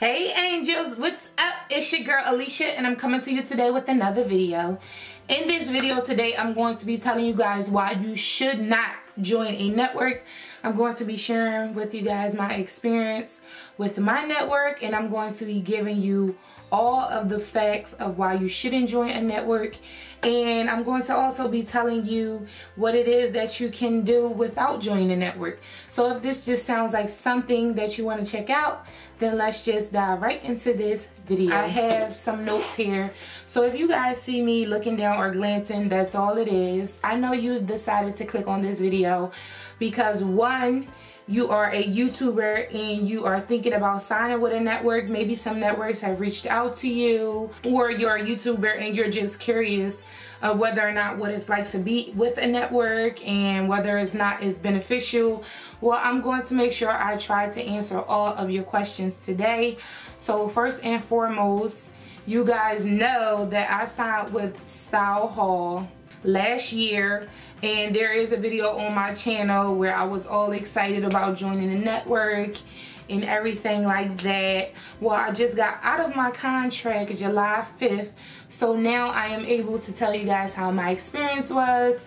Hey angels, what's up? It's your girl Alicia and I'm coming to you today with another video. In this video today, I'm going to be telling you guys why you should not join a network. I'm going to be sharing with you guys my experience with my network and I'm going to be giving you all of the facts of why you shouldn't join a network and I'm going to also be telling you what it is that you can do without joining a network. So if this just sounds like something that you want to check out, then let's just dive right into this video. I have some notes here. So if you guys see me looking down or glancing, that's all it is. I know you've decided to click on this video because one, you are a YouTuber and you are thinking about signing with a network, maybe some networks have reached out to you, or you're a YouTuber and you're just curious of whether or not what it's like to be with a network and whether it's not is beneficial. Well, I'm going to make sure I try to answer all of your questions today. So first and foremost, you guys know that I signed with StyleHaul last year. And there is a video on my channel where I was all excited about joining the network and everything like that. Well, I just got out of my contract July 5th, so now I am able to tell you guys how my experience was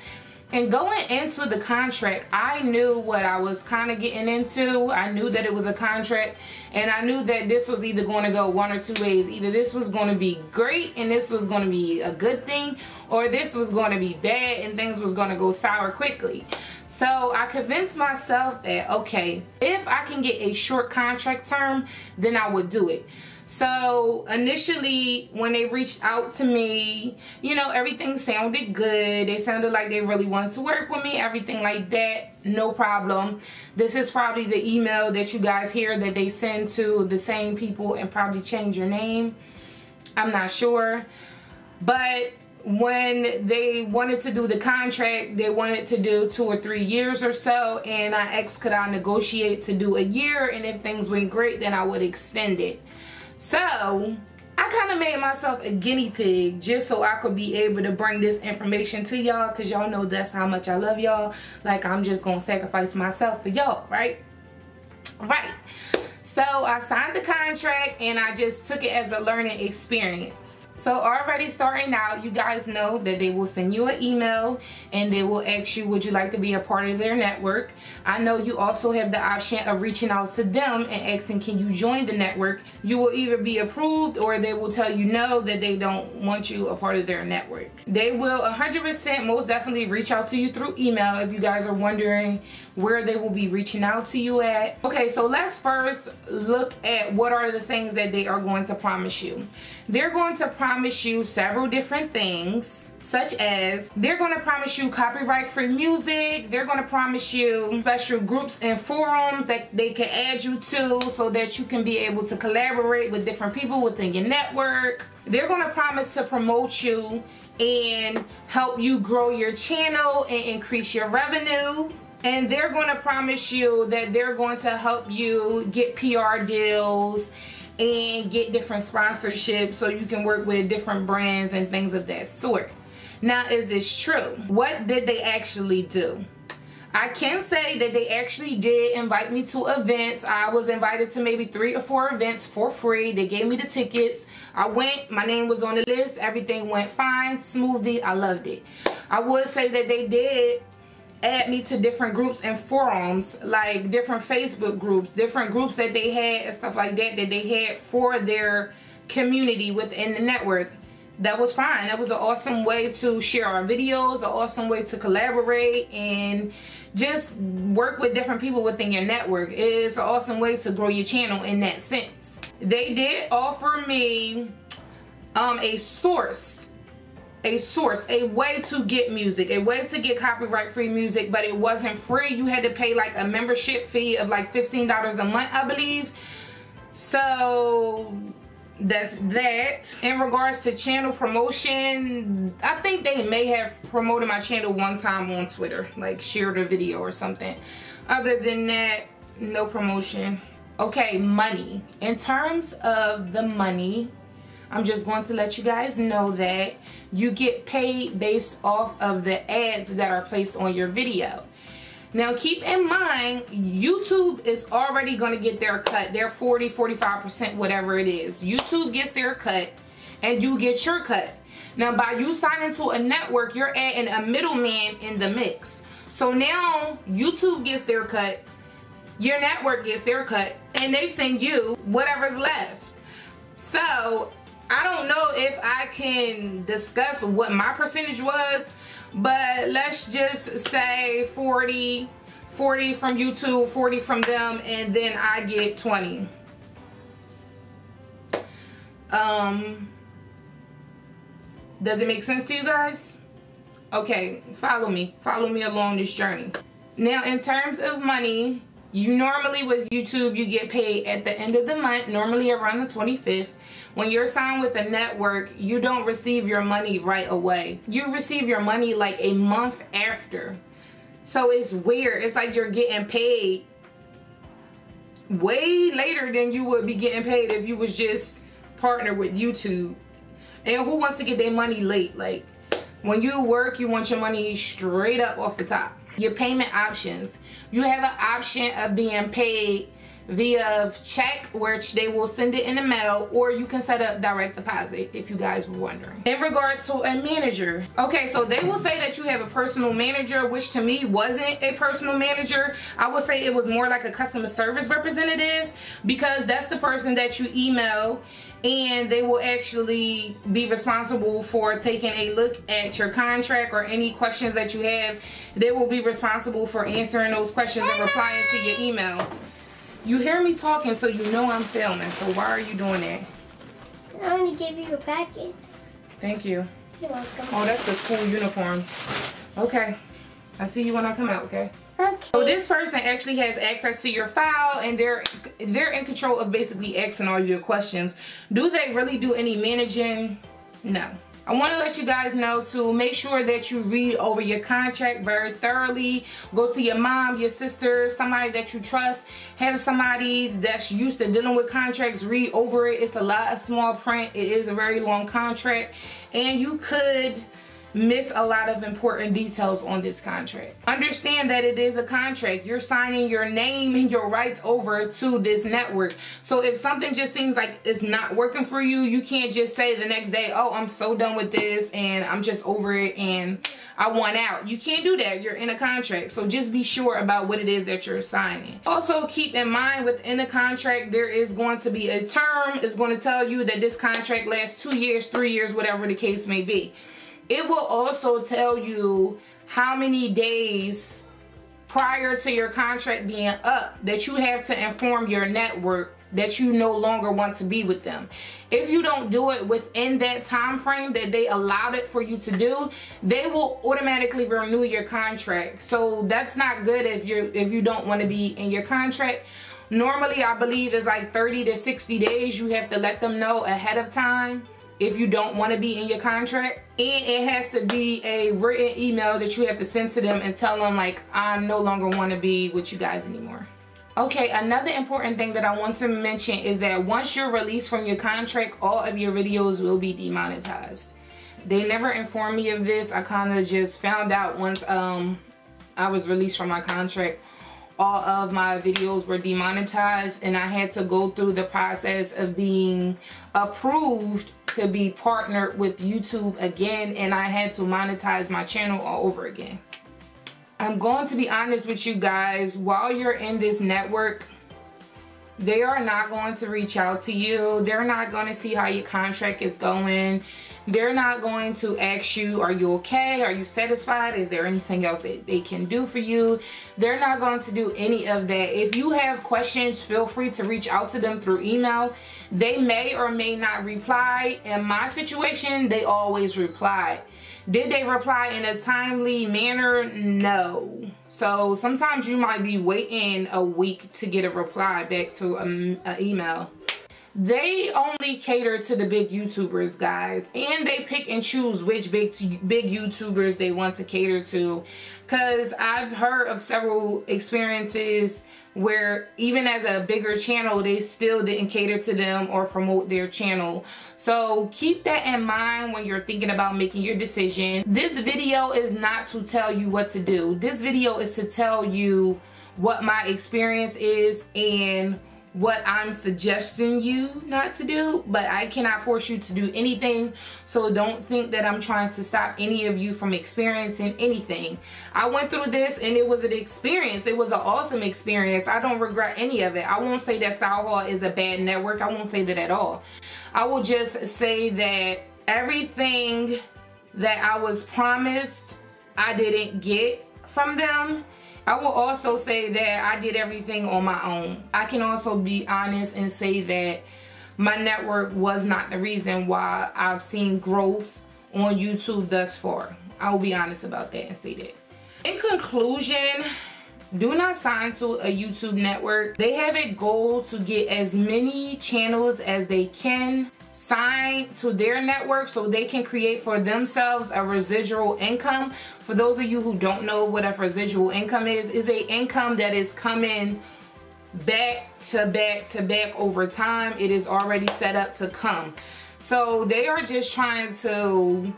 and going into the contract, I knew what I was kind of getting into. I knew that it was a contract and I knew that this was either going to go one or two ways. Either this was going to be great and this was going to be a good thing or this was going to be bad and things was going to go sour quickly. So I convinced myself that, okay, if I can get a short contract term, then I would do it. So initially when they reached out to me, you know, everything sounded good. They sounded like they really wanted to work with me, everything like that. No problem. This is probably the email that you guys hear that they send to the same people and probably change your name. I'm not sure. But when they wanted to do the contract, they wanted to do two or three years or so. And I asked could I negotiate to do a year and if things went great, then I would extend it. So I kind of made myself a guinea pig just so I could be able to bring this information to y'all because y'all know that's how much I love y'all. Like I'm just going to sacrifice myself for y'all, right? Right. So I signed the contract and I just took it as a learning experience. So already starting out, you guys know that they will send you an email and they will ask you, would you like to be a part of their network? I know you also have the option of reaching out to them and asking, can you join the network? You will either be approved or they will tell you no, that they don't want you a part of their network. They will 100% most definitely reach out to you through email if you guys are wondering where they will be reaching out to you at. Okay, so let's first look at what are the things that they are going to promise you. They're going to promise you several different things such as they're going to promise you copyright free music they're going to promise you special groups and forums that they can add you to so that you can be able to collaborate with different people within your network. They're going to promise to promote you and help you grow your channel and increase your revenue. And they're going to promise you that they're going to help you get PR deals and get different sponsorships so you can work with different brands and things of that sort. Now, is this true? What did they actually do? I can say that they actually did invite me to events. I was invited to maybe three or four events for free. They gave me the tickets. I went, my name was on the list. Everything went fine, smoothly. I loved it. I would say that they did add me to different groups and forums like different Facebook groups different groups that they had and stuff like that that they had for their community within the network. That was fine. That was an awesome way to share our videos an awesome way to collaborate and just work with different people within your network. It's an awesome way to grow your channel in that sense. They did offer me um, a source a source, a way to get music, a way to get copyright free music, but it wasn't free. You had to pay like a membership fee of like $15 a month, I believe. So that's that. In regards to channel promotion, I think they may have promoted my channel one time on Twitter, like shared a video or something. Other than that, no promotion. Okay, money. In terms of the money, I'm just going to let you guys know that you get paid based off of the ads that are placed on your video. Now keep in mind, YouTube is already going to get their cut. Their 40, 45%, whatever it is. YouTube gets their cut and you get your cut. Now by you signing to a network, you're adding a middleman in the mix. So now YouTube gets their cut, your network gets their cut, and they send you whatever's left. So I don't know if I can discuss what my percentage was, but let's just say 40, 40 from YouTube, 40 from them, and then I get 20. Um, does it make sense to you guys? Okay, follow me. Follow me along this journey. Now, in terms of money, you normally with YouTube, you get paid at the end of the month, normally around the 25th. When you're signed with a network, you don't receive your money right away. You receive your money like a month after. So it's weird. It's like you're getting paid way later than you would be getting paid if you was just partnered with YouTube. And who wants to get their money late? Like, when you work, you want your money straight up off the top. Your payment options. You have an option of being paid via check which they will send it in the mail or you can set up direct deposit if you guys were wondering. In regards to a manager okay so they will say that you have a personal manager which to me wasn't a personal manager. I would say it was more like a customer service representative because that's the person that you email and they will actually be responsible for taking a look at your contract or any questions that you have. They will be responsible for answering those questions and replying to your email you hear me talking, so you know I'm filming. So why are you doing that? I only gave you a package. Thank you. You're welcome. Oh, that's the school uniforms. Okay. I see you when I come out, okay? Okay. So this person actually has access to your file and they're they're in control of basically asking all your questions. Do they really do any managing? No. I want to let you guys know to make sure that you read over your contract very thoroughly. Go to your mom, your sister, somebody that you trust. Have somebody that's used to dealing with contracts read over it. It's a lot of small print. It is a very long contract. And you could miss a lot of important details on this contract. Understand that it is a contract. You're signing your name and your rights over to this network. So if something just seems like it's not working for you, you can't just say the next day, oh, I'm so done with this and I'm just over it and I want out. You can't do that. You're in a contract. So just be sure about what it is that you're signing. Also keep in mind within the contract, there is going to be a term. It's going to tell you that this contract lasts two years, three years, whatever the case may be. It will also tell you how many days prior to your contract being up that you have to inform your network that you no longer want to be with them. If you don't do it within that time frame that they allowed it for you to do, they will automatically renew your contract. So that's not good if you if you don't want to be in your contract. Normally, I believe it's like 30 to 60 days. You have to let them know ahead of time if you don't want to be in your contract. And it has to be a written email that you have to send to them and tell them like I no longer want to be with you guys anymore. Okay another important thing that I want to mention is that once you're released from your contract all of your videos will be demonetized. They never informed me of this. I kind of just found out once um I was released from my contract all of my videos were demonetized and I had to go through the process of being approved to be partnered with YouTube again and I had to monetize my channel all over again. I'm going to be honest with you guys, while you're in this network, they are not going to reach out to you. They're not going to see how your contract is going. They're not going to ask you, are you okay? Are you satisfied? Is there anything else that they can do for you? They're not going to do any of that. If you have questions, feel free to reach out to them through email. They may or may not reply. In my situation, they always reply. Did they reply in a timely manner? No. So sometimes you might be waiting a week to get a reply back to an email. They only cater to the big YouTubers, guys. And they pick and choose which big big YouTubers they want to cater to. Because I've heard of several experiences where even as a bigger channel, they still didn't cater to them or promote their channel. So keep that in mind when you're thinking about making your decision. This video is not to tell you what to do. This video is to tell you what my experience is and what I'm suggesting you not to do, but I cannot force you to do anything. So don't think that I'm trying to stop any of you from experiencing anything. I went through this and it was an experience. It was an awesome experience. I don't regret any of it. I won't say that Style Haul is a bad network. I won't say that at all. I will just say that everything that I was promised, I didn't get from them I will also say that I did everything on my own. I can also be honest and say that my network was not the reason why I've seen growth on YouTube thus far. I will be honest about that and say that. In conclusion, do not sign to a YouTube network. They have a goal to get as many channels as they can sign to their network so they can create for themselves a residual income. For those of you who don't know what a residual income is, is a income that is coming back to back to back over time. It is already set up to come. So they are just trying to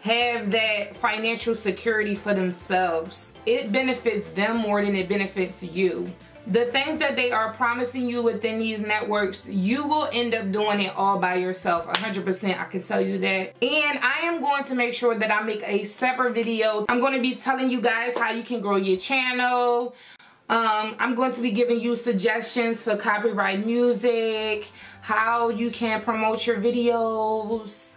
have that financial security for themselves. It benefits them more than it benefits you the things that they are promising you within these networks you will end up doing it all by yourself 100% I can tell you that. And I am going to make sure that I make a separate video. I'm going to be telling you guys how you can grow your channel. Um, I'm going to be giving you suggestions for copyright music how you can promote your videos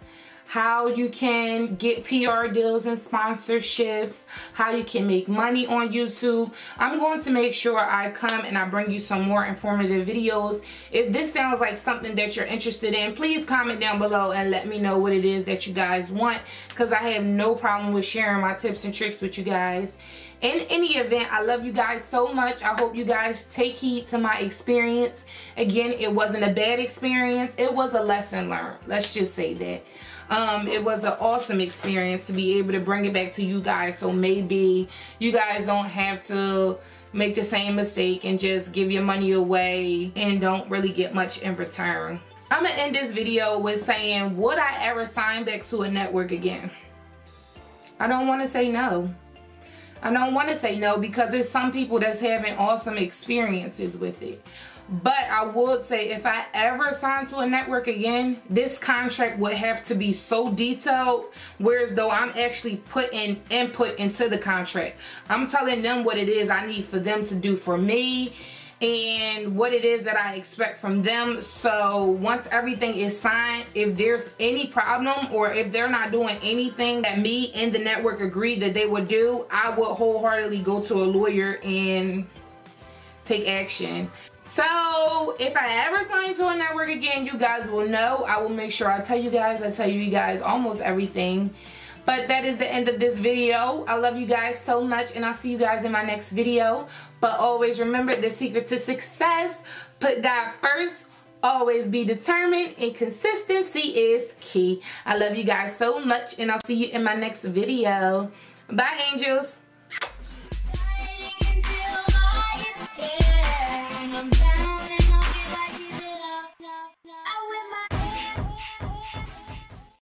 how you can get PR deals and sponsorships, how you can make money on YouTube. I'm going to make sure I come and I bring you some more informative videos. If this sounds like something that you're interested in, please comment down below and let me know what it is that you guys want because I have no problem with sharing my tips and tricks with you guys. In any event i love you guys so much. I hope you guys take heed to my experience. Again it wasn't a bad experience. It was a lesson learned. Let's just say that um, it was an awesome experience to be able to bring it back to you guys so maybe you guys don't have to make the same mistake and just give your money away and don't really get much in return. I'm gonna end this video with saying, would I ever sign back to a network again? I don't wanna say no. I don't wanna say no because there's some people that's having awesome experiences with it. But I would say if I ever sign to a network again, this contract would have to be so detailed, whereas though I'm actually putting input into the contract. I'm telling them what it is I need for them to do for me and what it is that I expect from them. So once everything is signed, if there's any problem or if they're not doing anything that me and the network agreed that they would do, I would wholeheartedly go to a lawyer and take action. So if I ever sign to a network again, you guys will know. I will make sure I tell you guys. I tell you guys almost everything. But that is the end of this video. I love you guys so much and I'll see you guys in my next video. But always remember the secret to success. Put God first. Always be determined and consistency is key. I love you guys so much and I'll see you in my next video. Bye angels.